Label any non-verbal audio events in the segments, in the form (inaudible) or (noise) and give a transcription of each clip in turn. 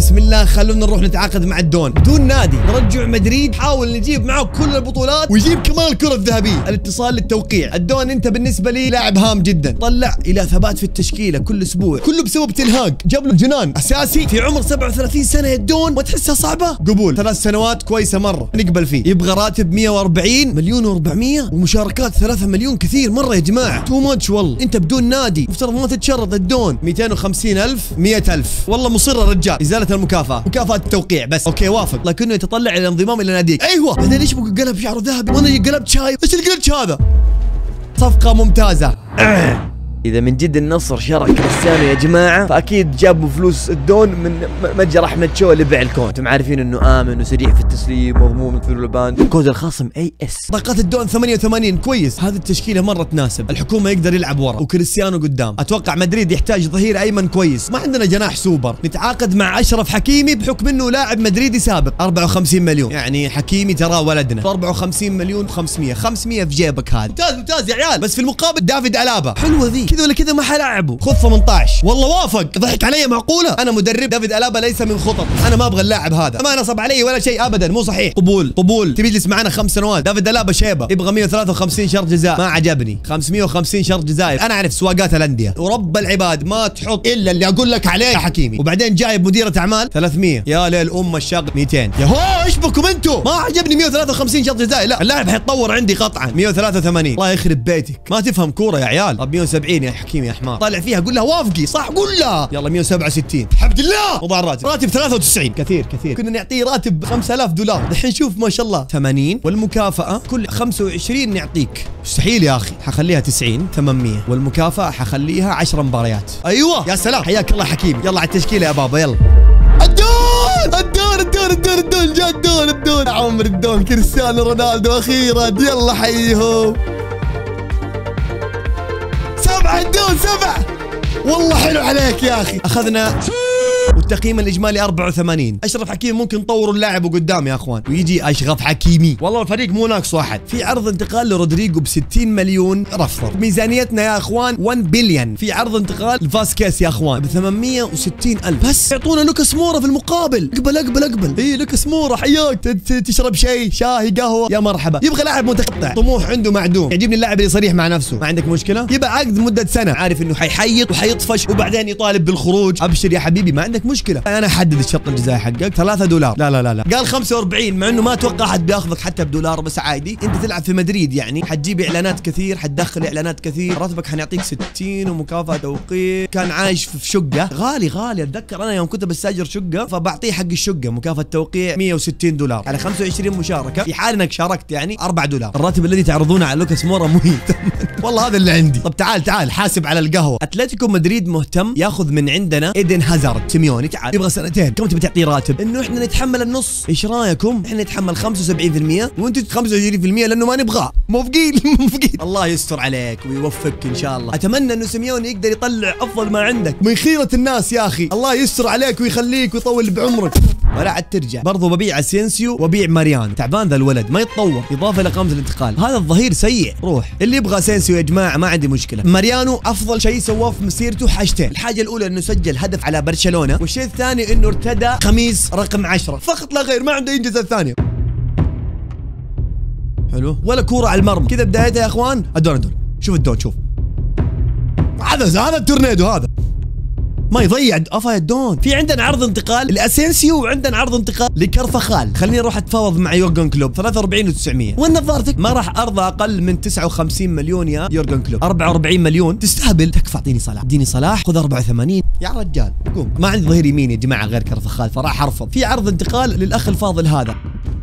بسم الله خلونا نروح نتعاقد مع الدون. بدون نادي نرجع مدريد حاول نجيب معه كل البطولات ويجيب كمان الكره الذهبيه الاتصال للتوقيع. الدون أنت بالنسبة لي لاعب هام جدا. طلع إلى ثبات في التشكيلة كل أسبوع. كله بسبب تن هاج. جاب له جنان اساسي في عمر 37 سنة يا الدون. ما تحسها صعبة؟ قبول. ثلاث سنوات كويسة مرة. نقبل فيه. يبغى راتب 140 مليون و400 ومشاركات 3 مليون كثير مرة يا جماعة. too much والله. أنت بدون نادي. مفترض ما تتشرط الدون. 250 ألف 100 ألف. والله مصر الرجال إزالة المكافأة. مكافأة التوقيع بس. OK وافق. لكنه يتطلع إلى الانضمام إلى ناديك. أيوه. بعدين ليش بقى قلب شعره ذهبي. وأنا قلبت شايب إيش ال glitch هذا؟ صفقة ممتازة. إذا من جد النصر شرى كريستيانو يا جماعة فأكيد جابوا فلوس الدون من متجر أحمد شو اللي باع الكون. أنتم عارفين إنه آمن وسريع في التسليم ومضمون مثل الباند. كود الخصم AS طاقات الدون 88 كويس. هذه التشكيلة مرة تناسب. الحكومة يقدر يلعب ورا. وكريستيانو قدام. أتوقع مدريد يحتاج ظهير أيمن كويس. ما عندنا جناح سوبر. نتعاقد مع أشرف حكيمي بحكم إنه لاعب مدريدي سابق. 54 مليون. يعني حكيمي ترى ولدنا. 54 مليون 500 500 في جيبك هذا ممتاز ممتاز يا عيال. بس في المقابل دافيد ألابا. حلوة ذي. كذا ولا كذا ما حلاعبه خذ 18 والله وافق. ضحك علي معقولة؟ أنا مدرب. دافيد ألابا ليس من خطط. أنا ما أبغى اللاعب هذا. ما نصب علي ولا شيء ابدا. مو صحيح. قبول. قبول. تبي تجلس معنا خمس سنوات. دافيد ألابا شيبة. يبغى 153 شرط جزاء. ما عجبني. 550 شرط جزاء. أنا أعرف سواقات الأندية. ورب العباد ما تحط إلا اللي أقول لك عليه يا حكيمي. وبعدين جايب مديره أعمال. 300 يا ليل ام الشغل 200 يا هو إيش بكم أنتم؟ ما عجبني 153 شرط جزائي لا. اللاعب حيتطور عندي قطعا. 183 الله يخرب بيتك. ما تفهم كورة يا عيال. طب 170 يا حكيمي يا حمار. طالع فيها قول لها وافقي صح؟ قول لها يلا 167 الحمد لله موضوع الراتب راتب 93 كثير كثير. كنا نعطيه راتب 5000 دولار. الحين شوف ما شاء الله. 80 والمكافأة؟ كل 25 نعطيك. مستحيل يا أخي. حخليها 90 800 والمكافأة حخليها 10 مباريات. أيوه. يا سلام. حياك الله حكيم. يلا على التشكيلة يا بابا يلا. الدون الدون الدون الدون الدون جاء الدون الدون عمر الدون كريستيانو رونالدو أخيرا. يلا حيهم والله حلو عليك يا أخي. أخذنا والتقييم الإجمالي 84 أشرف حكيمي ممكن طوروا اللاعب قدام يا أخوان. ويجي أشرف حكيمي. والله الفريق مو ناقص واحد. في عرض انتقال لرودريجو ب 60 مليون رفض. ميزانيتنا يا أخوان 1 بليون في عرض انتقال لفاسكيس يا أخوان ب 860 ألف. بس يعطونا لوكاس مورا في المقابل. اقبل اقبل اقبل. اي لوكاس مورا حياك. تشرب شيء شاي قهوة. يا مرحبا. يبغى لاعب متقطع. طموح عنده معدوم. يعجبني اللاعب اللي صريح مع نفسه. ما عندك مشكلة؟ يبقى عقد مدة سنة. عارف إنه حيحيط وحيطفش وبعدين يطالب بالخروج. أبشر يا حبيبي ما عندك مشكلة. أنا أحدد الشرط الجزائي حقك. 3 دولار. لا لا لا لا. قال 45 مع إنه ما أتوقع أحد بياخذك حتى بدولار بس عادي. أنت تلعب في مدريد يعني. حتجيب إعلانات كثير حتدخل إعلانات كثير. راتبك حنعطيك 60 ومكافأة توقيع كان عايش في شقة. غالي غالي. أتذكر أنا يوم كنت بستأجر شقة فبعطيه حق الشقة مكافأة توقيع 160 دولار. على 25 مشاركة. في حال إنك شاركت يعني 4 دولار. الراتب الذي تعرضونه على لوكاس مورا مهين (laughs) والله هذا اللي عندي. طب تعال تعال حاسب على القهوة. أتلتيكو مدريد مهتم ياخذ من عندنا إيدن هازارد. سيميوني تعال. يبغى سنتين. كم تبي تعطيه راتب؟ إنه إحنا نتحمل النص. إيش رأيكم؟ إحنا نتحمل 75% وأنتم 25% لأنه ما نبغاه موافقين (laughs) موافقين الله يستر عليك ويوفقك إن شاء الله. أتمنى إنه سيميوني يقدر يطلع أفضل ما عندك. من خيرة الناس يا أخي. الله يستر عليك ويخليك ويطول بعمرك. ولا عاد ترجع. برضو ببيع أسينسيو وبيع ماريان. تعبان ذا الولد. ما يتطور. إضافة لقامه الانتقال. هذا الظهير سيء. روح. اللي يبغى أسينسيو يا جماعة ما عندي مشكلة. ماريانو أفضل شيء سواه في مسيرته حاجتين. الحاجة الأولى إنه سجل هدف على برشلونة والشيء الثاني إنه ارتدى قميص رقم 10 فقط لا غير ما عنده إنجاز الثانية حلو. ولا كورة على المرمى. كذا بدايتها يا أخوان. الدون الدون شوف الدون شوف. هذا هذا التورنيدو هذا. ما يضيع افا الدون في عندنا عرض انتقال لأسينسيو وعندنا عرض انتقال لكرفخال خليني أروح أتفاوض مع يورجن كلوب. 43 و900 وين نظارتك ما راح أرضى أقل من 59 مليون يا يورجن كلوب. 44 مليون. تستهبل. تكفى. أعطيني صلاح. اديني صلاح. خذ 84 يا رجال قوم. ما عندي ظهير يمين يا جماعة غير كرفخال فراح أرفض. في عرض انتقال للأخ الفاضل هذا.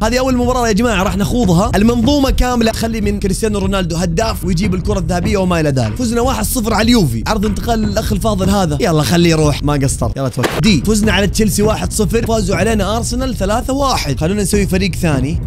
هذه أول مباراة يا جماعة راح نخوضها. المنظومة كاملة. خلي من كريستيانو رونالدو هداف ويجيب الكرة الذهبية وما إلى ذلك. فزنا 1-0 على اليوفي. عرض انتقال للأخ الفاضل هذا. يلا خليه يروح. ما قصر. يلا توكل. دي فزنا على تشيلسي 1-0 فازوا علينا أرسنال 3-1 خلونا نسوي فريق ثاني.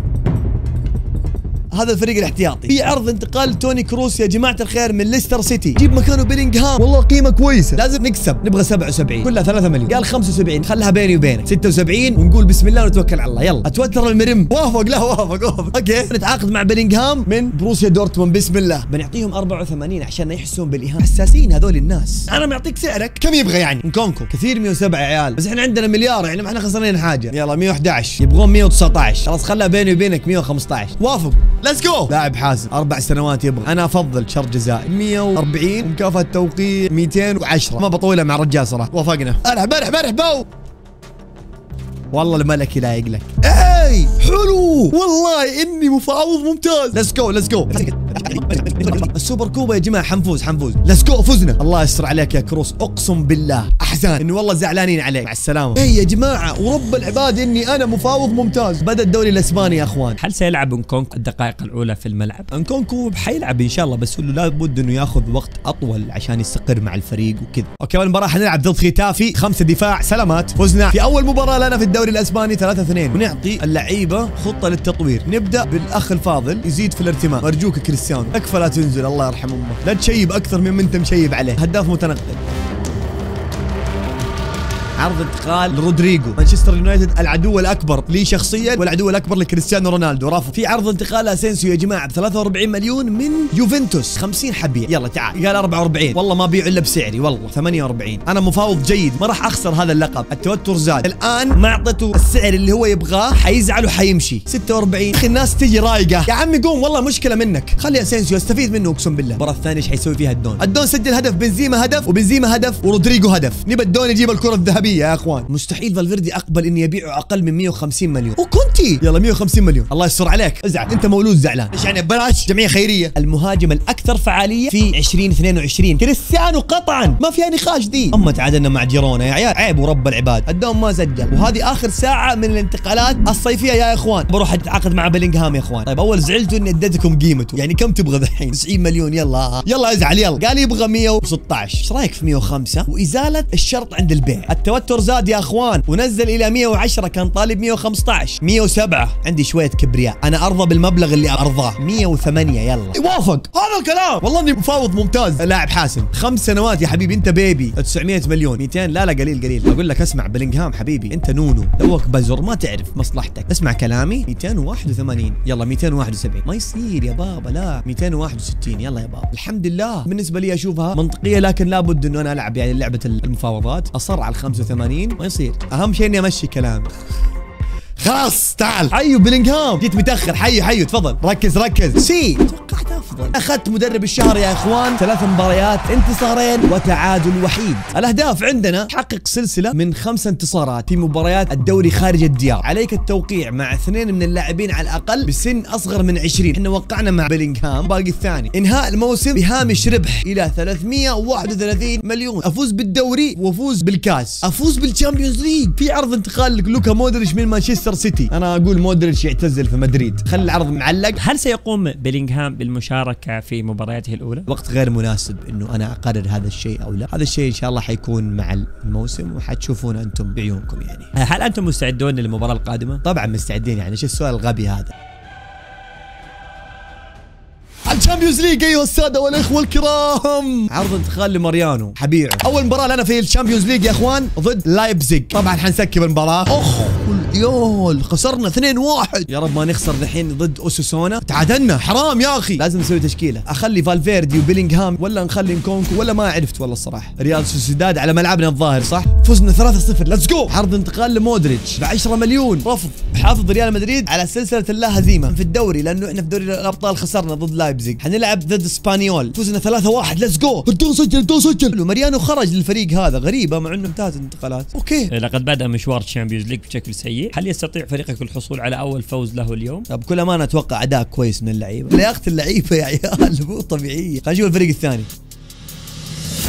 هذا الفريق الاحتياطي. في عرض انتقال توني كروس يا جماعة الخير من ليستر سيتي. جيب مكانه بيلينغهام. والله قيمة كويسة. لازم نكسب. نبغى 77 كلها 3 مليون. قال 75 خلها بيني وبينك. 76 ونقول بسم الله ونتوكل على الله. يلا. أتوتر المهم وافق. لا وافق وافق. أوكي. نتعاقد مع بيلينغهام من بروسيا دورتموند. بسم الله. بنعطيهم 84 عشان يحسون بالاهانه حساسين هذول الناس. أنا معطيك سعرك. كم يبغى يعني؟ نكونكو. كثير 107 يا عيال. بس إحنا عندنا مليار. يعني ما إحنا خسرانين حاجة. يلا 111 يبغون 119 خلاص خلها بيني وبينك 115 وافق. let's go لاعب حاسم أربع سنوات يبغى. أنا أفضل شرط جزائي. 140 ومكافاه توقيع 210 ما بطولها مع الرجال صراحة. وافقنا ارحب ارحب ارحب بو والله الملكي لا يقلك اي حلو. والله إني مفاوض ممتاز. let's go let's go السوبر كوبا يا جماعة حنفوز حنفوز. let's go فزنا. الله يستر عليك يا كروس. أقسم بالله أحزان. انه والله زعلانين عليك. مع السلامة. اي يا جماعة ورب العباد إني أنا مفاوض ممتاز. بدأ الدوري الإسباني يا أخوان. هل سيلعب انكونكو الدقائق الأولى في الملعب؟ انكونكو حيلعب إن شاء الله بس هو لابد إنه ياخذ وقت أطول عشان يستقر مع الفريق وكذا. okay اول مباراة؟ حنلعب ضد ختافي. خمسة دفاع سلامات. فزنا. في أول مباراة لنا في الدوري الإسباني 3 2 ونعطي اللعيبة خطة للتطوير. نبدأ بالأخ الفاضل يزيد في الارتماء. أرجوك كريستيانو. اكفى لا تنزل الله يرحم أمك. لا تشيب أكثر مما أنت مشيب عليه. هداف متنقل. عرض انتقال لرودريجو مانشستر يونايتد العدو الأكبر لي شخصيا والعدو الأكبر لكريستيانو رونالدو. رفض في عرض انتقال أسينسيو يا جماعة ب 43 مليون من يوفنتوس. 50 حبيه يلا تعال. قال 44 والله ما بيع إلا بسعري. والله. 48 أنا مفاوض جيد. ما راح أخسر هذا اللقب. التوتر زاد. الآن ما اعطيته السعر اللي هو يبغاه. حيزعل وحيمشي. 46 أخي الناس تجي رايقة. يا عمي قوم. والله مشكلة منك. خلي أسينسيو استفيد منه أقسم بالله. المباراة الثانية إيش حيسوي فيها الدون؟ الدون سجل هدف. بنزيما هدف. وبنزيما هدف. ورودريجو هدف. نبغى الدون يجيب الكرة الذهبية. يا اخوان. مستحيل فالفيردي اقبل اني ابيعه أقل من 150 مليون. وكنتي يلا 150 مليون. الله يستر عليك. ازعل. انت مولود زعلان. إيش يعني؟ ببلاش جمعية خيرية. المهاجم الاكثر فعالية في 2022 كريستيانو قطعا. ما فيها نقاش دي. أما تعادلنا مع جيرونا يا عيال. عيب ورب العباد. الدون ما سجل وهذه آخر ساعة من الانتقالات الصيفية يا إخوان. بروح أتعاقد مع بلينغهام يا إخوان. طيب أول زعلتوا إني اديتكم قيمته. يعني كم تبغى ذحين 90 مليون. يلا. يلا ازعل. يلا. قال يبغى 116 إيش رأيك في 105 وإزالة الشرط عند البيع. التوتر زاد يا اخوان. ونزل إلى 110 كان طالب 115 107 عندي شوية كبرياء. أنا أرضى بالمبلغ اللي أرضاه. 108 يلا. يوافق هذا الكلام. والله إني مفاوض ممتاز. لاعب حاسم. خمس سنوات يا حبيبي. أنت بيبي. 900 مليون. 200 لا لا قليل قليل. أقول لك اسمع بلينغهام حبيبي. أنت نونو. دوك بزر ما تعرف مصلحتك. اسمع كلامي. 281 يلا 271 ما يصير يا بابا. لا. 261 يلا يا بابا. الحمد لله. بالنسبة لي أشوفها منطقية لكن لابد إنه أنا ألعب يعني لعبة المفاوضات. أصر على ال 85 ما يصير أهم شيء إني أمشي كلام خلاص تعال. حيو بلينغهام. جيت متأخر. حيو حيو تفضل. ركز ركز. سي. توقعت أفضل. أخذت مدرب الشهر يا إخوان. ثلاث مباريات انتصارين وتعادل وحيد. الأهداف عندنا حقق سلسلة من خمس انتصارات في مباريات الدوري خارج الديار. عليك التوقيع مع اثنين من اللاعبين على الأقل بسن أصغر من 20 إحنا وقعنا مع بلينغهام. باقي الثاني. إنهاء الموسم بهامش ربح إلى 331 مليون. أفوز بالدوري وأفوز بالكاس. أفوز بالشامبيونز ليج. في عرض انتقال لوكا مودريتش من مانشستر سيتي. أنا أقول مودريتش يعتزل في مدريد. خلي العرض معلق. هل سيقوم بيلينغهام بالمشاركة في مبارياته الأولى؟ وقت غير مناسب إنه أنا أقرر هذا الشيء أو لا. هذا الشيء إن شاء الله حيكون مع الموسم وحتشوفون أنتم بعيونكم يعني. هل أنتم مستعدون للمباراة القادمة؟ طبعا مستعدين يعني. إيش السؤال الغبي هذا؟ الشامبيونز ليج أيها السادة والإخوة الكرام. عرض انتقال لماريانو. حبيعه أول مباراة لنا في الشامبيونز ليج يا إخوان ضد لايبزيج طبعا حنكسب المباراة. اخ يول خسرنا 2-1 يا رب ما نخسر الحين ضد أوساسونا. تعادلنا. حرام يا أخي. لازم نسوي تشكيلة. أخلي فالفيردي وبيلينغهام ولا نخلي نكونكو ولا ما عرفت والله الصراحة. ريال سوسيداد على ملعبنا الظاهر صح؟ فزنا 3-0 let's go عرض انتقال لمودريتش ب 10 مليون. رفض. حافظ ريال مدريد على سلسلة اللا هزيمه في الدوري لأنه إحنا في دوري الأبطال خسرنا ضد لايبزيج حنلعب ضد إسبانيول. فزنا 3-1 let's go الدون سجل الدون سجل. ماريانو خرج للفريق هذا غريبة مع إنه امتاز الانتقالات okay. لقد بدأ مشوار الشامبيونز ليج بشكل سيء. هل يستطيع فريقك الحصول على أول فوز له اليوم؟ طب بكل أمانة أتوقع أداء كويس من اللعيبة. لياقه اللعيبة يا عيال مو طبيعية. خلينا نشوف الفريق الثاني.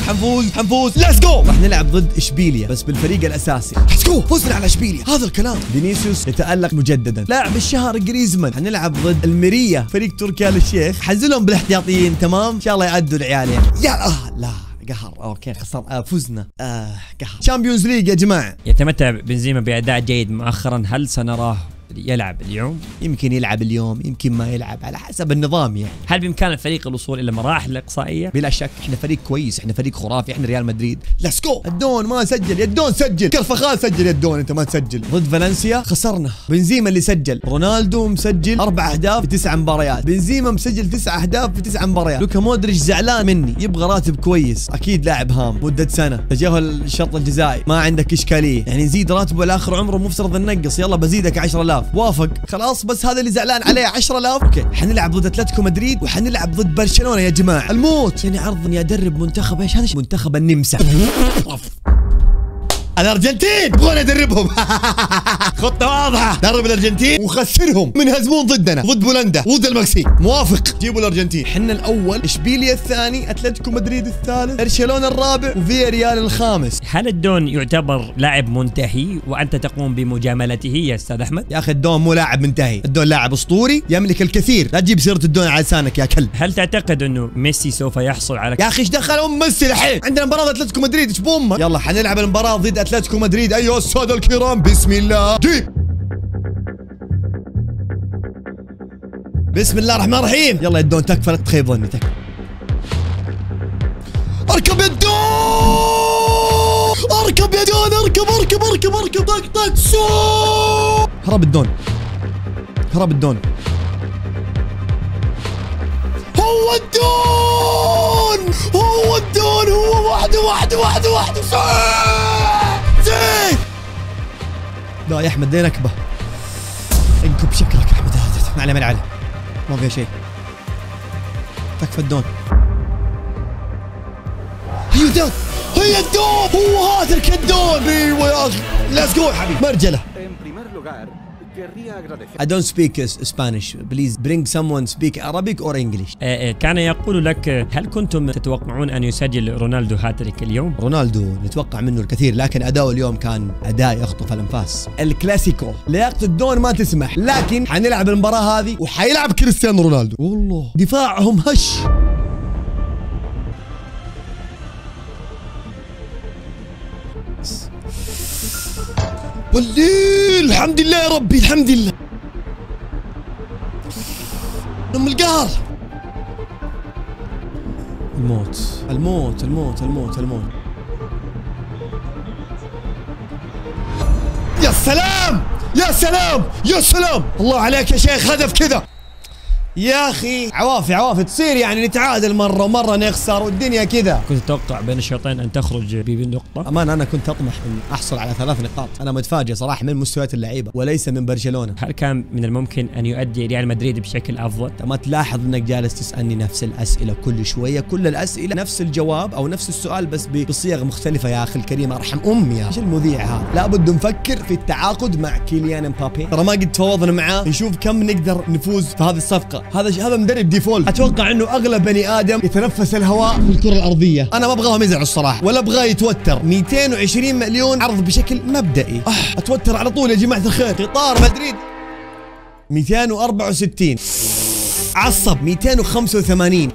حنفوز حنفوز. let's go راح نلعب ضد إشبيليا بس بالفريق الأساسي. let's go فزنا على إشبيليا. هذا الكلام. فينيسيوس يتألق مجددا. لاعب الشهر جريزمان. حنلعب ضد الميريا فريق تركي آل الشيخ. حنزلهم بالاحتياطيين. تمام؟ إن شاء الله يعدوا العيال يعني. يا لا قهر. okay خسر آه فزنا. آه قهر. شامبيونز ليج يا جماعة. يتمتع بنزيما بأداء جيد. مؤخرا هل سنراه يلعب اليوم. يمكن يلعب اليوم يمكن ما يلعب على حسب النظام يعني. هل بإمكان الفريق الوصول إلى مراحل إقصائية؟ بلا شك إحنا فريق كويس إحنا فريق خرافي إحنا ريال مدريد. let's go الدون ما سجل يا الدون سجل! كارفخال سجل يا الدون؟ أنت ما تسجل. ضد فالنسيا خسرنا. بنزيما اللي سجل. رونالدو مسجل أربع أهداف في تسع مباريات. بنزيما مسجل تسع أهداف في تسع مباريات. لوكا مودريتش زعلان مني. يبغى راتب كويس. أكيد لاعب هام. مدة سنة. تجاهل الشرط الجزائي. ما عندك إشكالية. يعني نزيد راتبه لآخر عمره مفترض ننقص يلا بزيدك 10000 وافق. خلاص بس هذا اللي زعلان عليه. 10000 okay. حنلعب ضد أتلتيكو مدريد وحنلعب ضد برشلونة يا جماعة. الموت. يعني عرض إني أدرب منتخب إيش هذا؟ منتخب النمسا. (laughs) الارجنتين يبغون أدربهم. (laughs) خطة واضحة. درب الأرجنتين وخسرهم منهزمون ضدنا. ضد بولندا. ضد المكسيك. موافق. جيبوا الأرجنتين. حنا الأول. إشبيليا الثاني. أتلتيكو مدريد الثالث. برشلونة الرابع. وفياريال الخامس. هل الدون يعتبر لاعب منتهي وأنت تقوم بمجاملته يا أستاذ أحمد؟ يا أخي الدون مو لاعب منتهي. الدون لاعب أسطوري يملك الكثير. لا تجيب سيرة الدون على لسانك يا كلب. هل تعتقد أنه ميسي سوف يحصل على يا أخي إيش دخل أم ميسي الحين؟ عندنا مباراة اتلتيكو مدريد. إيش بامك يلا حنلعب المباراة ضد أتلتيكو مدريد أيها السادة الكرام بسم الله. جيب بسم الله الرحمن الرحيم. يلا يا الدون تكفى لا تخيب ظني تكفى أركب يا الدون أركب يا دون أركب أركب أركب أركب طق طق سو. هرب الدون. هرب الدون. هو الدون هو الدون هو واحدة واحدة واحدة واحدة زين لا يا أحمد دي نكبة انكب شكلك يا أحمد. هذا ما عليه ما عليه ما فيها شيء. تكفى الدون. هي الدون! هي الدون! هو هذا الكدون أيوه يا أخي let's go حبيبي. مرجله. I don't speak uh, Spanish. Please bring someone speak Arabic or English. آه، آه، كان يقول لك هل كنتم تتوقعون أن يسجل رونالدو هاتريك اليوم؟ رونالدو نتوقع منه الكثير لكن اداؤه اليوم كان أداء يخطف الأنفاس الكلاسيكو لياقه الدون ما تسمح لكن حنلعب المباراة هذه وحيلعب كريستيانو رونالدو والله دفاعهم هش والليل. الحمد لله يا ربي الحمد لله. ام القهر. الموت. الموت الموت الموت الموت. يا سلام يا سلام يا سلام. الله عليك يا شيخ هدف كذا. يا أخي عوافي عوافي تصير يعني نتعادل مرة ومره نخسر والدنيا كذا. كنت تتوقع بين الشوطين أن تخرج بنقطه؟ أمان أنا كنت أطمح إن أحصل على ثلاث نقاط. أنا متفاجئ صراحة من مستويات اللعيبة وليس من برشلونة. هل كان من الممكن أن يؤدي ريال مدريد بشكل أفضل؟ أنت ما تلاحظ إنك جالس تسألني نفس الأسئلة كل شوية كل الأسئلة نفس الجواب أو نفس السؤال بس بصيغ مختلفة. يا أخي الكريم أرحم أمي يا إيش المذيع هذا؟ لابد نفكر في التعاقد مع كيليان إمبابي. ترى ما قد تفاوضنا معاه. نشوف كم نقدر نفوز في هذه الصفقة. هذا ش- هذا مدرب ديفولت. أتوقع إنه اغلى بني آدم يتنفس الهواء في الكرة الأرضية. أنا ما أبغاهم يزعلوا الصراحة ولا أبغاه يتوتر. 220 مليون عرض بشكل مبدئي. أح أتوتر على طول يا جماعة الخير. قطار مدريد. 264 عصب 285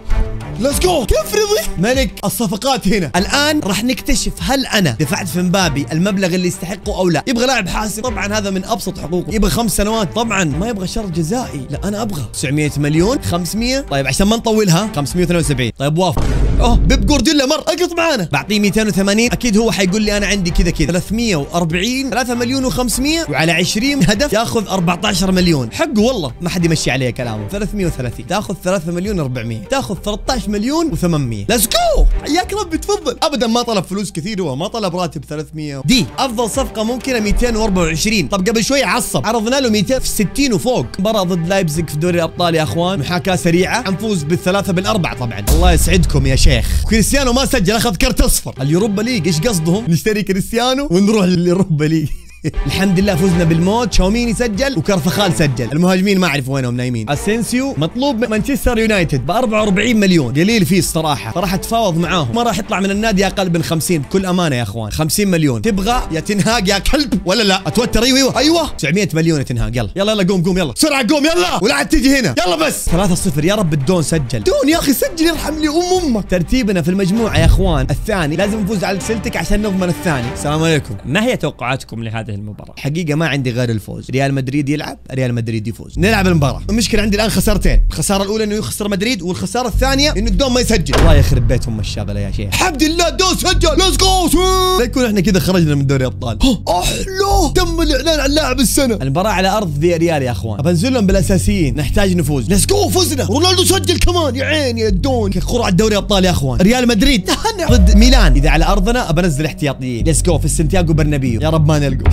let's go كيف رضي؟ ملك الصفقات هنا. الآن راح نكتشف هل أنا دفعت في مبابي المبلغ اللي يستحقه أو لا. يبغى لاعب حاسم. طبعا هذا من أبسط حقوقه. يبغى خمس سنوات. طبعا ما يبغى شرط جزائي. لا أنا أبغى. 900 مليون 500 طيب عشان ما نطولها 572 طيب وافق. أوه بيب جوارديولا مر. اقط معانا. بعطيه 280 أكيد هو حيقول لي أنا عندي كذا كذا. 340 3 مليون و500 وعلى 20 هدف ياخذ 14 مليون. حقه والله. ما حد يمشي عليه كلامه. 330 تاخذ 3 مليون 400 تاخذ 13 مليون و800 let's go حياك ربي تفضل. ابدا ما طلب فلوس كثير هو ما طلب راتب 300 دي أفضل صفقة ممكنة 224 طب قبل شوي عصب. عرضنا له 260 وفوق. مباراه ضد لايبزيج في دوري الأبطال يا أخوان. محاكاة سريعة. حنفوز بالثلاثة بالأربعة طبعا. الله يسعدكم يا شيخ. كريستيانو ما سجل أخذ كرت أصفر. اليوروبا ليج إيش قصدهم؟ نشتري كريستيانو ونروح لليوروبا ليج. (laughs) الحمد لله فزنا بالموت. شاوميني سجل وكرفخال سجل. المهاجمين ما أعرف وينهم نايمين. أسينسيو مطلوب من مانشستر يونايتد ب 44 مليون. قليل فيه الصراحة. فراح أتفاوض معاهم. ما راح يطلع من النادي أقل من 50 بكل أمانة يا أخوان. 50 مليون. تبغى يا تنهاج يا كلب ولا لا؟ أتوتر. أيوه أيوه. أيوه. 900 مليون يا تنهاج يلا. يلا يلا قوم قوم يلا. بسرعة قوم يلا. ولا عاد تجي هنا. يلا بس. 3-0 يا رب الدون سجل. دون يا أخي سجل يرحم لي أم أمك. ترتيبنا في المجموعة يا أخوان الثاني. لازم نفوز على سلتيك عشان نضمن الثاني. السلام عليكم. ما هي توقعاتكم لهذه المباراة. حقيقة ما عندي غير الفوز. ريال مدريد يلعب ريال مدريد يفوز. نلعب المباراة. المشكلة عندي الآن خسارتين. الخسارة الأولى إنه يخسر مدريد والخسارة الثانية إنه الدون ما يسجل. الله يخرب بيتهم الشغلة يا شيخ. الحمد لله الدون سجل. let's go لا يكون إحنا كذا خرجنا من دوري أبطال أحلو. تم الإعلان عن لاعب السنة. المباراة على أرض فياريال يا أخوان. بنزل لهم بالأساسيين. نحتاج نفوز. let's go فزنا. رونالدو سجل كمان. يا عيني يا الدون. قرعة دوري أبطال يا أخوان. ريال مدريد. ضد ميلان. إذا على أرضنا بنزل احتياطيين. let's go في سانتياغو برنابيو. يا رب ما نلقوا.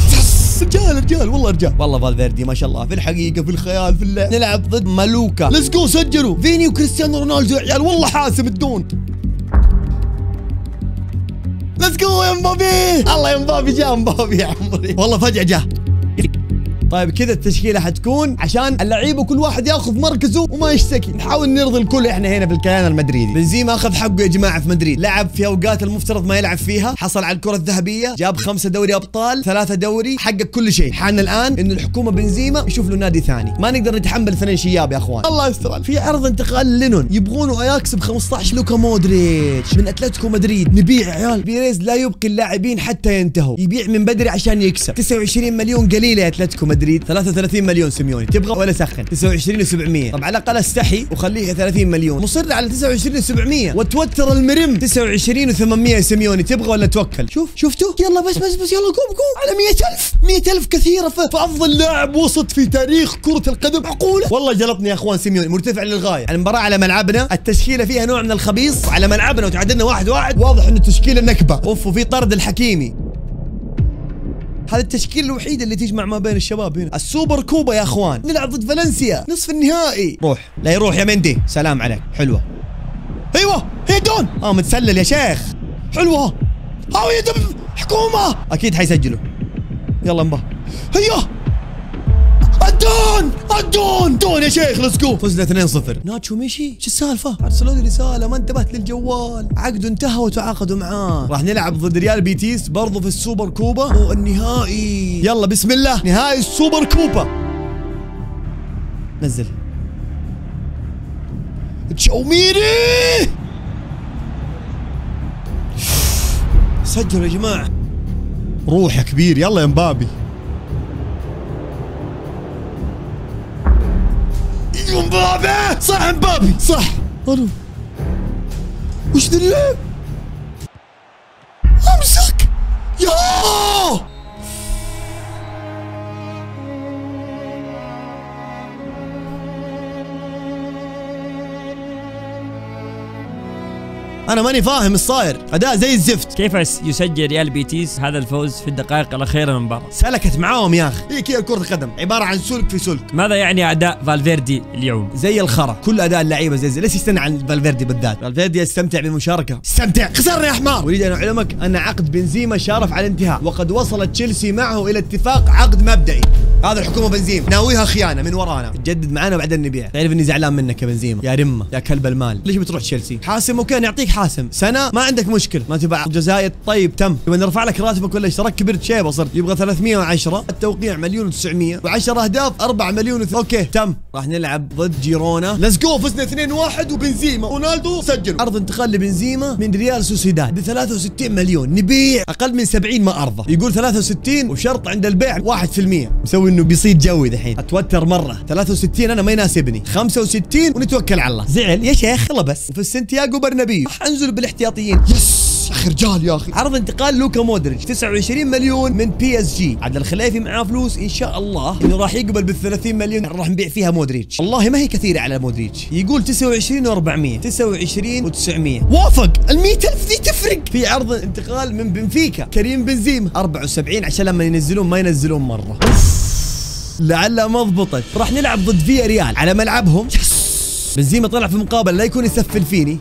رجال رجال والله رجال. والله فالفيردي ما شاء الله. في الحقيقة في الخيال في اللعب. نلعب ضد مايوركا. let's go سجلوا. فيني وكريستيانو رونالدو يا عيال. والله حاسم الدون let's go يا مبابي. الله يا مبابي جاء مبابي يا عمري. والله فجأة جاء. طيب كذا التشكيلة حتكون عشان اللعيبة كل واحد ياخذ مركزه وما يشتكي. نحاول نرضي الكل إحنا هنا في الكيان المدريدي. بنزيما أخذ حقه يا جماعة في مدريد. لعب في أوقات المفترض ما يلعب فيها. حصل على الكرة الذهبية جاب خمسة دوري أبطال ثلاثة دوري حقق كل شيء. حان الآن انه الحكومة بنزيما يشوف له نادي ثاني. ما نقدر نتحمل اثنين شياب يا أخوان. الله يستر. في عرض انتقال لونين. يبغونه أياكس ب 15 لوكا مودريتش. من أتلتيكو مدريد. نبيع يا عيال. بيريز لا يبقي اللاعبين حتى ينتهوا. يبيع من بدري عشان يكسب. 29 مليون قليلة يا أتلتيكو مدريد. 33 مليون سيميوني تبغى ولا سخن. 29 و700 طب على الأقل استحي وخليه 30 مليون. مصر على 29 و700 وتوتر المرم. 29 و800 سيميوني تبغى ولا توكل؟ شوف شفتوا؟ يلا بس بس بس يلا قوم قوم. على 100000 100000 كثيرة في افضل لاعب وسط في تاريخ كرة القدم. معقوله والله جلطني يا أخوان سيميوني مرتفع للغاية. المباراة على ملعبنا. التشكيلة فيها نوع من الخبيص. على ملعبنا وتعادلنا واحد واحد. واضح انه التشكيلة نكبة. اوف وفي طرد الحكيمي. هذا التشكيل الوحيد اللي تجمع ما بين الشباب هنا. السوبر كوبا يا أخوان. نلعب ضد فالنسيا. نصف النهائي. روح. لا يروح يا مندي. سلام عليك. حلوة. أيوه. هي دون. آه متسلل يا شيخ. حلوة. آه يا دب. حكومة. أكيد حيسجلوا. يلا مبا هيا. الدون! الدون! دون يا شيخ let's go فزنا 2-0 ناتشو مشي؟ شو السالفة؟ أرسلوا لي رسالة ما انتبهت للجوال. عقده انتهى وتعاقدوا معاه. راح نلعب ضد ريال بيتيس برضو في السوبر كوبا. والنهائي يلا بسم الله. نهائي السوبر كوبا. نزل. تشاوميني! سجلوا يا جماعة. روح يا كبير يلا يا مبابي. مبابي صح مبابي! صح. ألو وش ذا اللعب؟ أمسك! يا! أنا ماني فاهم إيش صاير أداء زي الزفت. كيف يسجل ريال بيتيس هذا الفوز في الدقائق الأخيرة من المباراة؟ سلكت معاهم يا أخي. هي كذا كرة القدم عبارة عن سلك في سلك. ماذا يعني أداء فالفيردي اليوم؟ زي الخرا. كل أداء اللعيبة زي, زي. ليش يستنى عن فالفيردي بالذات؟ فالفيردي يستمتع بالمشاركة. استمتع. خسرنا يا حمار. أريد أن أعلمك أن عقد بنزيما شارف على الانتهاء وقد وصل تشيلسي معه إلى اتفاق عقد مبدئي. هذا الحكومة بنزيما. ناويها خيانة من ورانا. تجدد معنا وبعدين نبيع. تعرف إني زعلان منك يا بنزيما. يا رمة. يا كلب المال. ليش بتروح تشيلسي؟ حاسم okay نعطيك حاسم. سنة ما عندك مشكل ما تبع عقد جزائي طيب تم. يبغى نرفع لك راتبك ولا اشتراك كبرت شيبة صرت. يبغى 310 التوقيع مليون و900 و10 أهداف 4 مليون وث... okay تم. راح نلعب ضد جيرونا. let's go فزنا 2-1 وبنزيما. رونالدو سجل. عرض انتقال لبنزيما من ريال سوسيداد ب 63 مليون. نبيع أقل من 70 ما أرضى. يقول 63 وشرط عند البيع 1% مسوي إنه بيصيد جوي دحين. أتوتر مرة. 63 أنا ما يناسبني. 65 ونتوكل على الله. زعل. يا شيخ يلا بس. وفي السنتياغو برنابيو. راح أنزل بالاحتياطيين. yes! أخي رجال يا أخي. عرض انتقال لوكا مودريتش. 29 مليون من بي اس جي عبد الخليفي معاه فلوس إن شاء الله. إنه راح يقبل بال 30 مليون. راح نبيع فيها مودريتش. والله ما هي كثيرة على مودريتش. يقول 29 و400 29 و900 وافق! ال 100000 ذي تفرق! في عرض انتقال من بنفيكا. كريم بنزيما. 74 عشان لما ينزلون ما ينزلون مرة. لعلها ما ضبطت راح نلعب ضد فيا ريال على ملعبهم. yes بنزيما طلع في مقابله لا يكون يسفل فيني.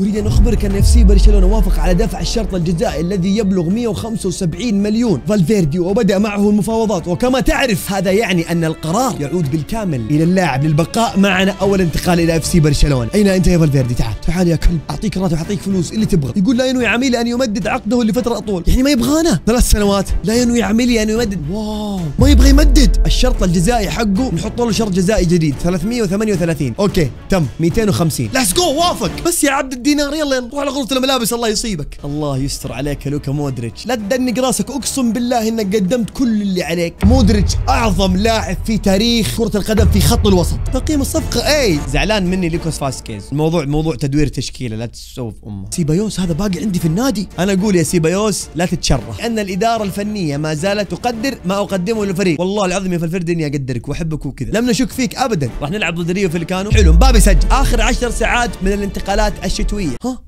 أريد أن أخبرك أن إف سي برشلونة وافق على دفع الشرط الجزائي الذي يبلغ 175 مليون. فالفيردي وبدأ معه المفاوضات. وكما تعرف هذا يعني أن القرار يعود بالكامل إلى اللاعب للبقاء معنا أو الانتقال إلى إف سي برشلونة أين أنت يا فالفيردي؟ تعال. تعال يا كلب. أعطيك راتب أعطيك فلوس اللي تبغى. يقول لا ينوي عميلي أن يمدد عقده لفترة أطول. يعني ما يبغانا؟ ثلاث سنوات. لا ينوي عميلي أن يمدد. wow. ما يبغى يمدد. الشرط الجزائي حقه. نحط له شرط جزائي جديد. 338 okay تم. 250 let's go وافق. بس يا عبد دينار يلا يلا روح على غرفة الملابس الله يصيبك. الله يستر عليك يا لوكا مودريتش. لا تدنق راسك اقسم بالله إنك قدمت كل اللي عليك. مودريتش أعظم لاعب في تاريخ كرة القدم في خط الوسط. تقييم الصفقة اي زعلان مني ليكوس فاسكيز. الموضوع موضوع تدوير تشكيلة لا تسوي في أمه. سيبايوس هذا باقي عندي في النادي؟ أنا أقول يا سيبايوس لا تتشره لأن الإدارة الفنية ما زالت تقدر ما أقدمه للفريق. والله العظيم يا فلفردي إني أقدرك وأحبك وكذا. لم نشك فيك ابدا. راح نلعب ضد ريو فيلكانو حلو مبابي سجل. آخر عشر ساعات من الانتقالات الشتوية ها؟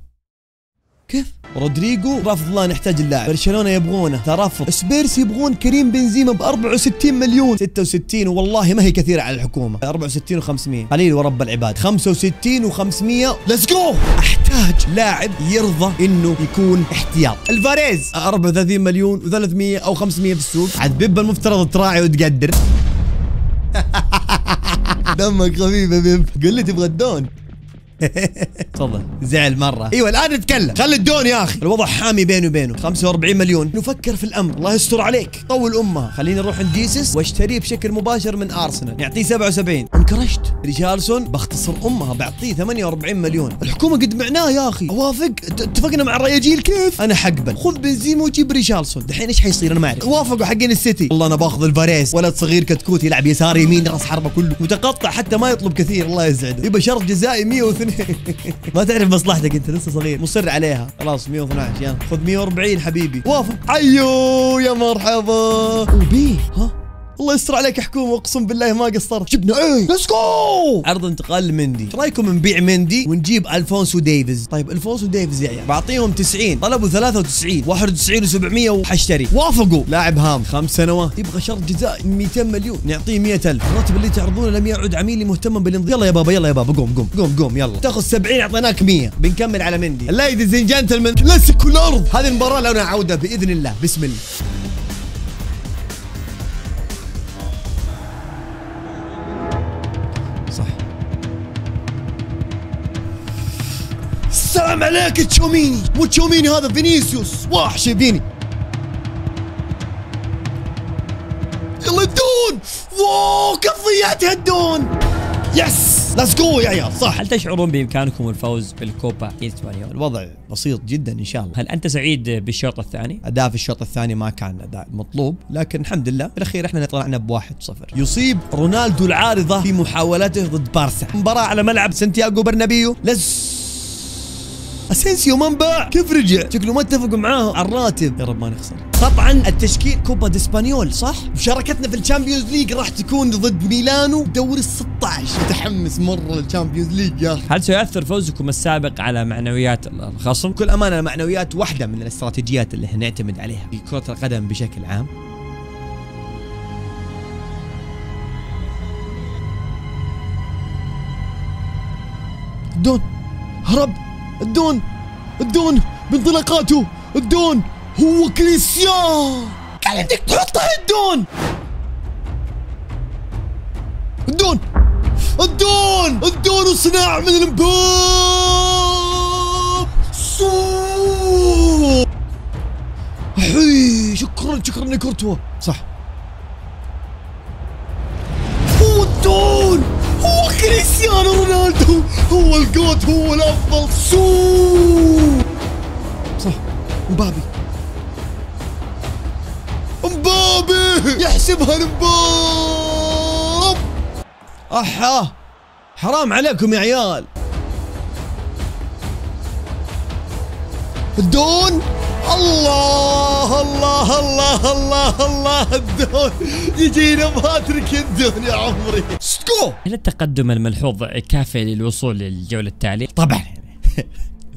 كيف؟ رودريجو رافض الله نحتاج اللاعب. برشلونه يبغونه. ترفض سبيرس يبغون كريم بنزيما ب 64 مليون. 66 والله ما هي كثيرة على الحكومة. 64 و500 قليل ورب العباد. 65 و500 let's go أحتاج لاعب يرضى إنه يكون احتياط. الفاريز. 34 مليون و300 أو 500 في السوق. عاد بيب المفترض تراعي وتقدر. (laughs) دمك خفيف يا بيب. قل لي تبغى الدون. (laughs) تفضل. زعل مرة. إيوه الآن نتكلم. خلي الدون يا أخي. الوضع حامي بيني وبينه. 45 مليون. نفكر في الأمر. الله يستر عليك. طول امها خليني أروح عند ديسس وأشتريه بشكل مباشر من أرسنال. نعطيه 77 انكرشت. ريشارلسون بختصر أمها بعطيه 48 مليون. الحكومة قد معناه يا أخي. أوافق؟ اتفقنا مع الرياجيل كيف؟ أنا حقبل. خذ بنزيما وجيب ريشارلسون دحين إيش حيصير؟ أنا ما اعرف وافقوا حقين السيتي. والله أنا باخذ الفاريز ولد صغير كتكوت يلعب يسار يمين راس حربة كله. متقطع حتى ما يطلب كثير. الله يسعده. يبقى شرط جزائي 102 (laughs) ما تعرف مصلحتك انت لسه صغير. مصر عليها. خلاص 112 يلا. خذ 140 حبيبي. وافق أيوه يا مرحبا. وبي ها؟ الله يستر عليك حكومة اقسم بالله ما قصرت. جبنا إيه let's go عرض انتقال لمندي. إيش رأيكم نبيع مندي ونجيب ألفونسو ديفيز؟ طيب ألفونسو ديفيز يا عيال. بعطيهم 90 طلبوا 93 91 و700 وحأشتري. وافقوا. لاعب هام. خمس سنوات يبغى شرط جزائي. 200 مليون. نعطيه 100000 الراتب اللي تعرضونه لم يعد عميلي مهتما بالانضمام يلا يا بابا يلا يا بابا. قوم قوم قوم قوم. يلا. تاخذ 70 أعطيناك 100 بنكمل على مندي. ladies and gentlemen لسك الأرض هذه المباراة لنا عودة بإذن الله. بسم الله. السلام عليك تشوميني. مو تشوميني هذا فينيسيوس. وحش فيني. يلا الدون. wow كيف ضيعت هالدون. yes let's go يا عيال. صح. هل تشعرون بإمكانكم الفوز بالكوبا اسبانيول؟ الوضع بسيط جدا إن شاء الله. هل أنت سعيد بالشوط الثاني؟ أداء في الشوط الثاني ما كان أداء مطلوب لكن الحمد لله بالأخير إحنا طلعنا بواحد صفر. يصيب رونالدو العارضة في محاولته ضد بارسا. مباراة على ملعب سانتياغو برنابيو. let's أسينسيو ما انباع كيف رجع؟ شكله ما اتفقوا معاه. على الراتب. يا رب ما نخسر. طبعا التشكيل كوبا دي اسبانيول صح؟ مشاركتنا في ال Champions League راح تكون ضد ميلانو دوري ال 16 متحمس مرة لل Champions League يا أخي. هل سيؤثر فوزكم السابق على معنويات الخصم؟ بكل أمانة المعنويات واحدة من الاستراتيجيات اللي نعتمد عليها. في كرة القدم بشكل عام. الدون هرب. الدون الدون بانطلاقاته الدون هو كريستيان كان عندك تحطها الدون. الدون الدون الدون وصناع من الانباب صوب. حي شكرا شكرا يا كورتوا. صح. هو الدون هو كريستيانو رونالدو. هو ال GOAT هو الأفضل. so صح. مبابي. مبابي. يحسبها المباب أحا. حرام عليكم يا عيال. الدون. الله الله الله الله الله الدون يجينا بهاتريك الدون يا عمري. let's go. هل التقدم الملحوظ كافي للوصول للجولة التالية؟ طبعا.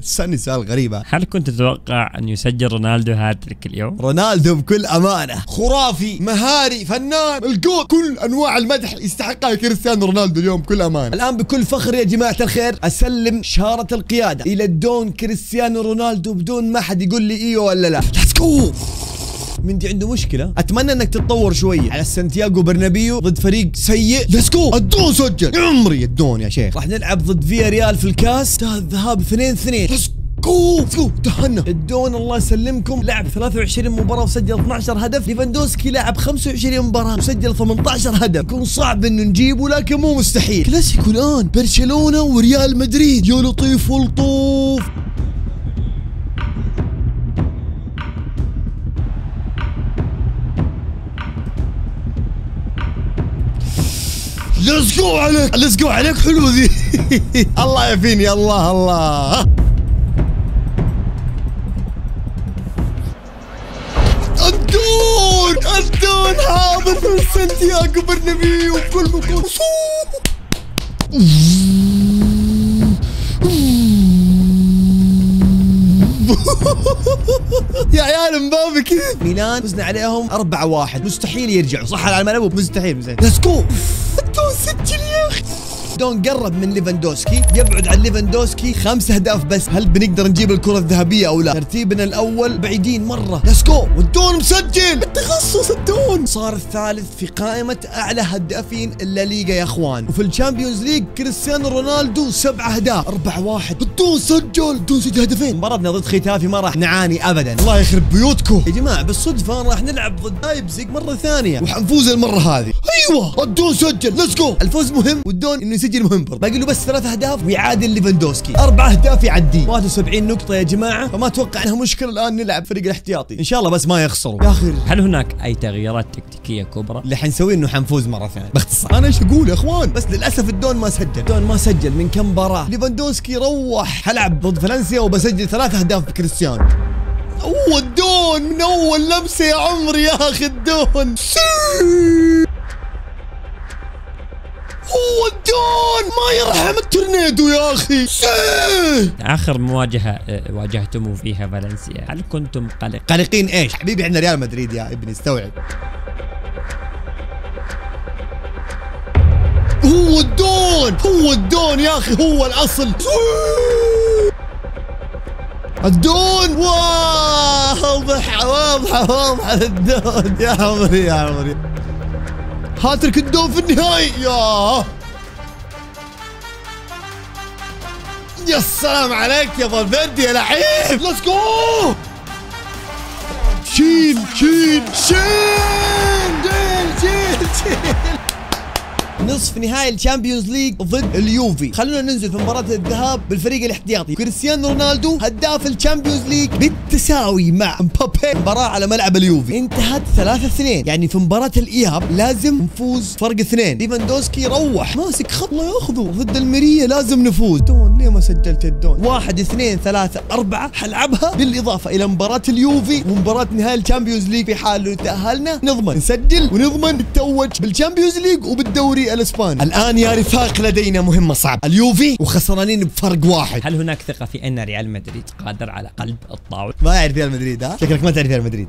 استني سؤال غريبة. هل كنت تتوقع أن يسجل رونالدو هاتريك اليوم؟ رونالدو بكل أمانة. خرافي مهاري فنان الجول. كل أنواع المدح يستحقها كريستيانو رونالدو اليوم بكل أمانة. الآن بكل فخر يا جماعة الخير أسلم شارة القيادة. إلى الدون كريستيانو رونالدو بدون ما حد يقول لي إيوه ولا لا. let's go مندي عنده مشكلة. أتمنى أنك تتطور شوي على سانتياغو برنابيو ضد فريق سيء. let's go الدون سجل. عمري الدون يا شيخ. راح نلعب ضد فيا ريال في الكاس. انتهى الذهاب 2 2 let's go جو تهنا الدون الله يسلمكم. لعب 23 مباراة وسجل 12 هدف. ليفاندوسكي لعب 25 مباراة وسجل 18 هدف. يكون صعب إنه نجيبه لكن مو مستحيل. كلاسيكو الآن. برشلونة وريال مدريد. يا لطيف ولطوف let's go عليك let's go عليك حلو ذي (laughs) الله يفيني الله الله. الدون الدون حاضر في سانتياغو برنابيو في كل مكان (laughs) يا عيال مبابي كيف ميلان فزنا عليهم 4 1 مستحيل يرجعوا. صح على الملعب مستحيل مستحيل let's go دون قرب من ليفاندوسكي يبعد عن ليفاندوسكي خمس أهداف بس. هل بنقدر نجيب الكرة الذهبية أو لا؟ ترتيبنا الأول بعيدين مرة. let's go والدون مسجل! التخصص الدون! صار الثالث في قائمة أعلى هدافين الليغا يا أخوان. وفي ال Champions League كريستيانو رونالدو سبع أهداف. أربعة واحد. الدون سجل! الدون سجل هدفين. مباراتنا ضد ختافي ما راح نعاني ابدا. الله يخرب بيوتكم. يا جماعة بالصدفة راح نلعب ضد لايبزيج مرة ثانية. وحنفوز المرة هذه. أيوه! الدون سجل. let's go. الفوز مهم. والدون إنه يسجل مهم برضه. باقي له بس ثلاث أهداف ويعادل ليفاندوسكي. أربع أهداف يعديه 71 نقطة يا جماعة. فما أتوقع إنها مشكلة الآن نلعب فريق الاحتياطي. إن شاء الله بس ما يخسروا. يا أخي هل هناك أي تغييرات تكتيكية كبرى؟ اللي حنسويه إنه حنفوز مرة ثانية. باختصار. أنا إيش أقول يا إخوان؟ بس للأسف الدون ما سجل. الدون ما سجل من كم مباراة؟ ليفاندوسكي روح. حلعب ضد فالنسيا وبسجل ثلاث أهداف بكريستيانو هو الدون من أول لمسة يا عمري يا أخي الدون. الدون ما يرحم التورنيدو يا أخي! sí. آخر مواجهة آه، واجهتم فيها فالنسيا. هل كنتم قلق؟ قلقين إيش؟ حبيبي عندنا ريال مدريد يا ابني استوعب. هو الدون! هو الدون يا أخي هو الأصل. الدون! واضح واضحة واضحة الدون يا عمري يا عمري هاتريك الدون في النهائي يا يا سلام عليك يا فالفيردي يا لعيب. let's go شيل شيل شيل شيل شيل. نصف نهائي ال Champions League ضد اليوفي. خلونا ننزل في مباراة الذهاب بالفريق الاحتياطي. كريستيانو رونالدو هداف ال Champions League بالتساوي مع مبابي. مباراة على ملعب اليوفي. انتهت 3 2 يعني في مباراة الإياب لازم نفوز فرق اثنين. ليفاندوسكي روح. ماسك خط. لا ياخذه ضد الميريا لازم نفوز. دون. ليه ما سجلت الدون؟ واحد اثنين ثلاثة أربعة. حلعبها. بالإضافة إلى مباراة اليوفي ومباراة نهائي ال Champions League في حال تأهلنا نضمن. نسجل ونضمن نتوج بال Champions League وبالدوري الإسباني. الآن يا رفاق لدينا مهمة صعبة. اليوفي وخسرانين بفرق واحد. هل هناك ثقة في أن ريال مدريد قادر على قلب الطاولة؟ ما يعرف ريال مدريد ها؟ شكلك ما تعرف ريال مدريد.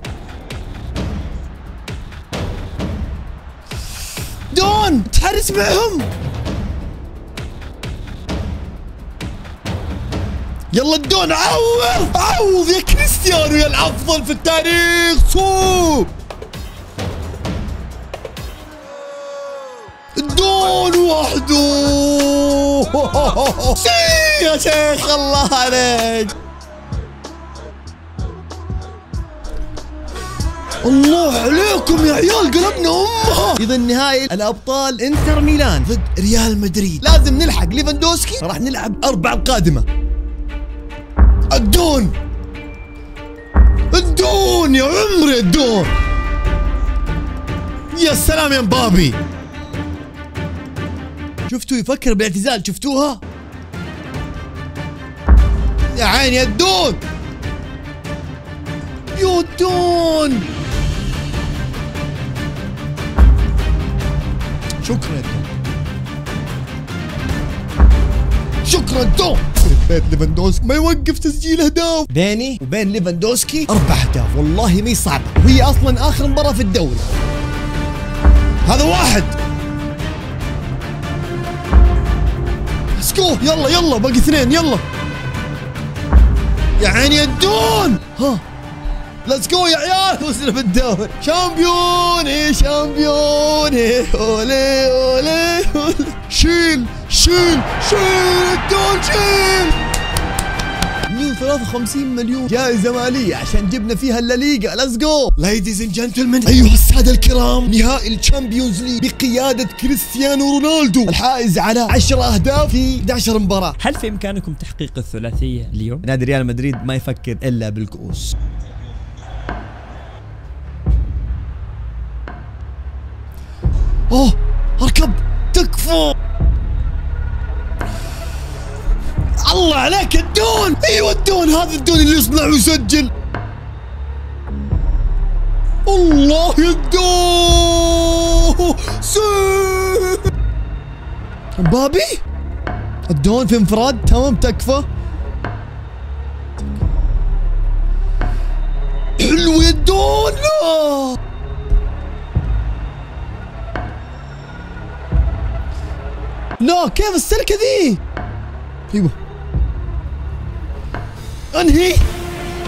دون! تحرس معهم! يلا الدون عوض! عوض! يا كريستيانو يا الأفضل في التاريخ! سو الدون وحده. sí يا شيخ الله عليك. الله عليكم يا عيال قلبنا أمها. إذا نهائي الأبطال إنتر ميلان ضد ريال مدريد. لازم نلحق ليفاندوسكي. راح نلعب أربع القادمه الدون. الدون يا عمري الدون. يا سلام يا مبابي. شفتوا يفكر بالاعتزال شفتوها؟ يا عيني يا الدون يا الدون شكرا. يا دون شكرا. دون بيت ليفاندوسكي. ما يوقف تسجيل أهداف. بيني وبين ليفاندوسكي أربع أهداف. والله مي صعبه وهي أصلا آخر مباراة في الدوري. هذا واحد. let's go يلا يلا باقي اثنين يلا يا عيني الدون. ها. let's go يا عيال. فزنا بالدوري championé championé olé olé. شيل شيل شيل الدون شيل. 53 مليون جائزة مالية عشان جبنا فيها الليغا. let's go ladies and gentlemen أيها السادة الكرام نهائي ال Champions League بقيادة كريستيانو رونالدو الحائز على 10 أهداف في 11 مباراة. هل في إمكانكم تحقيق الثلاثية اليوم؟ نادي ريال مدريد ما يفكر إلا بالكؤوس. أوه أركب تكفى! الله عليك الدون! أيوه الدون هذا الدون اللي يصنع ويسجل. الله الدون! سي مبابي الدون في انفراد تمام تكفى. حلو يا الدون! لا! لا كيف السلكة ذي؟ أيوه. أنهي؟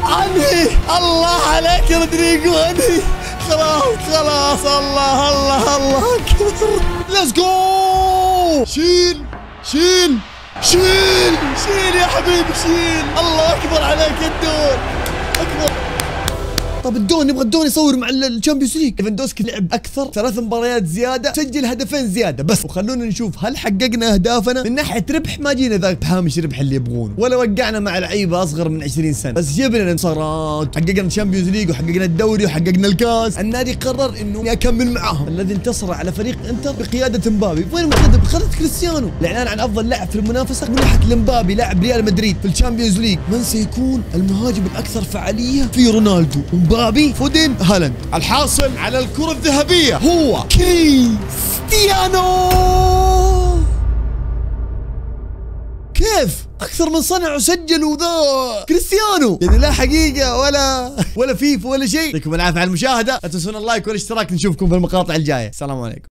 أنهي؟ الله عليك يا رودريجو أنهي؟ خلاص خلاص الله الله الله أكبر. let's go شيل شيل شيل شيل يا حبيبي شيل. الله أكبر عليك يا الدون أكبر. طب الدون نبغى الدون يصور مع ال Champions League. ليفاندوسكي لعب أكثر ثلاث مباريات زيادة سجل هدفين زيادة بس. وخلونا نشوف هل حققنا أهدافنا؟ من ناحية ربح ما جينا ذاك بهامش ربح اللي يبغونه ولا وقعنا مع لعيبة أصغر من 20 سنة. بس جبنا انتصارات حققنا ال Champions League وحققنا الدوري وحققنا الكاس. النادي قرر إنه يكمل معاهم الذي انتصر على فريق إنتر بقيادة مبابي. وين مقدم بقيادة كريستيانو. الإعلان عن أفضل لاعب في المنافسة منحت لمبابي لاعب ريال مدريد في ال Champions League. من سيكون المهاجم الأكثر فعالية؟ في رونالدو. ومبابي فودن هالاند. الحاصل على الكرة الذهبية هو كريستيانو. كيف أكثر من صنع وسجل وذا؟ كريستيانو. يعني لا حقيقة ولا ولا فيفا ولا شيء. يعطيكم العافية على المشاهدة. لا تنسون ال like والاشتراك. نشوفكم في المقاطع الجاية. السلام عليكم.